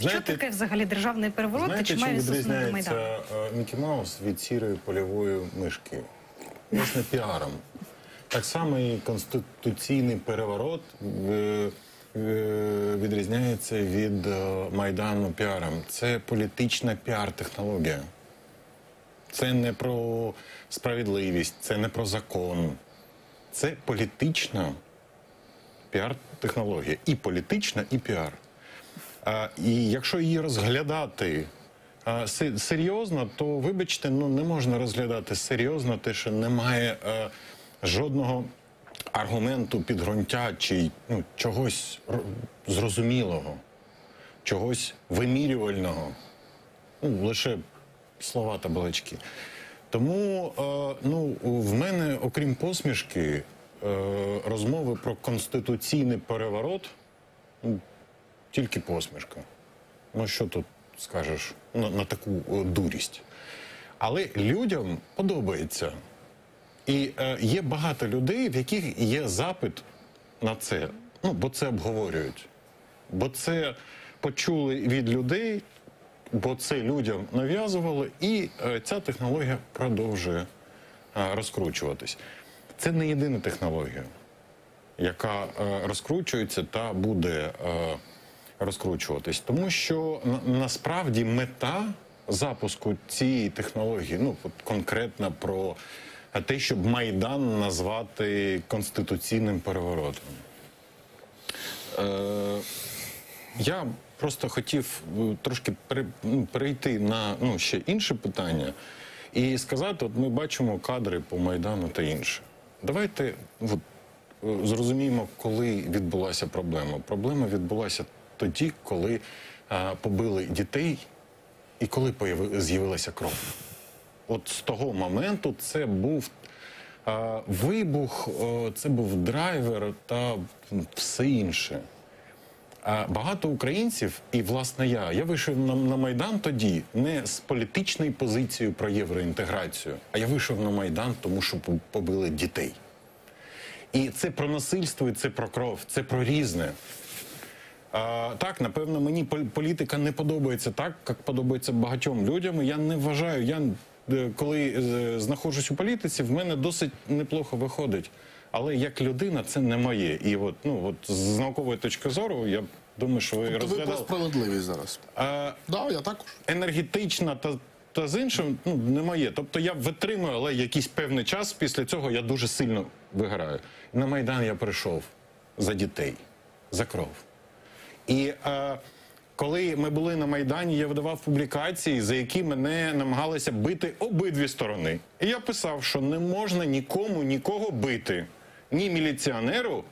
Що таке взагалі державний переворот Знаєте, чи має чим відносини відрізняється Майдану? е, Мікі Маус від сірої польової мишки? Власне, піаром. Так само і конституційний переворот е, е, відрізняється від Майдану піаром. Це політична піар-технологія. Це не про справедливість, це не про закон. Це політична піар-технологія. І політична, і піар. І якщо її розглядати серйозно, то вибачте, ну не можна розглядати серйозно те, що немає е, жодного аргументу підґрунтя чи ну, чогось зрозумілого, чогось вимірювального. Ну, лише слова та балачки. Тому е, ну, в мене, окрім посмішки, е, розмови про конституційний переворот тільки посмішка. Ну що тут скажеш на, на таку дурість? Але людям подобається. І е, є багато людей, в яких є запит на це. Ну, бо це обговорюють. Бо це почули від людей, бо це людям нав'язували, і е, ця технологія продовжує е, розкручуватись. Це не єдина технологія яка е, розкручується та буде е, розкручуватись. Тому що на, насправді мета запуску цієї технології, ну конкретно про те, щоб Майдан назвати конституційним переворотом. Е, я просто хотів е, трошки ну, перейти на ну, ще інше питання і сказати: от ми бачимо кадри по Майдану та інше. Давайте от, е, зрозуміємо, коли відбулася проблема. Проблема відбулася тоді, коли е, побили дітей і коли з'явилася кров. От з того моменту це був е, вибух, е, це був драйвер та все інше. А багато українців, і власне я, я вийшов на, на Майдан тоді не з політичною позицією про євроінтеграцію, а я вийшов на Майдан, тому що побили дітей. І це про насильство, і це про кров, це про різне. А, так, напевно, мені пол- політика не подобається так, як подобається багатьом людям. Я не вважаю, я е, коли е, знаходжусь у політиці, в мене досить неплохо виходить. Але як людина це не моє. І от, ну, от з наукової точки зору, я думаю, що ви Тобто ви про справедливість зараз. А, Да, я також. енергетична та, та з іншим ну, не моє. Тобто я витримую, але якийсь певний час після цього я дуже сильно виграю. На Майдан я прийшов за дітей, за кров. І е, коли ми були на Майдані, я видавав публікації, за які мене намагалися бити обидві сторони. І я писав, що не можна нікому нікого бити, ні міліціонеру,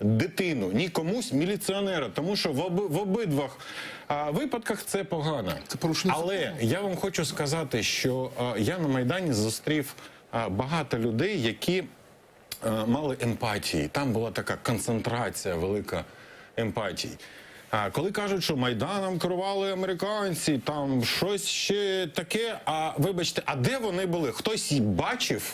дитину, ні комусь міліціонера, тому що в, оби, в обидвах а, випадках це погано. Це порушення Але я вам хочу сказати, що а, я на Майдані зустрів а, багато людей, які е, мали емпатії. Там була така концентрація велика емпатії. А коли кажуть, що Майданом керували американці, там щось ще таке. А вибачте, а де вони були? Хтось бачив?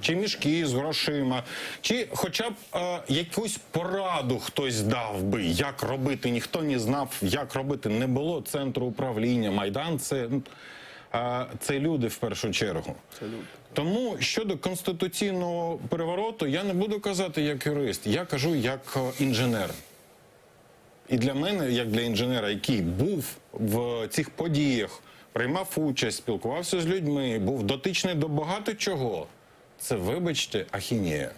Чи мішки з грошима, чи хоча б е, якусь пораду хтось дав би, як робити. Ніхто не знав, як робити. Не було центру управління. Майдан це, е, це люди в першу чергу. Це люди. Тому щодо конституційного перевороту, я не буду казати як юрист, я кажу як інженер. І для мене, як для інженера, який був в цих подіях, приймав участь, спілкувався з людьми, був дотичний до багато чого. Це, вибачте, ахінея.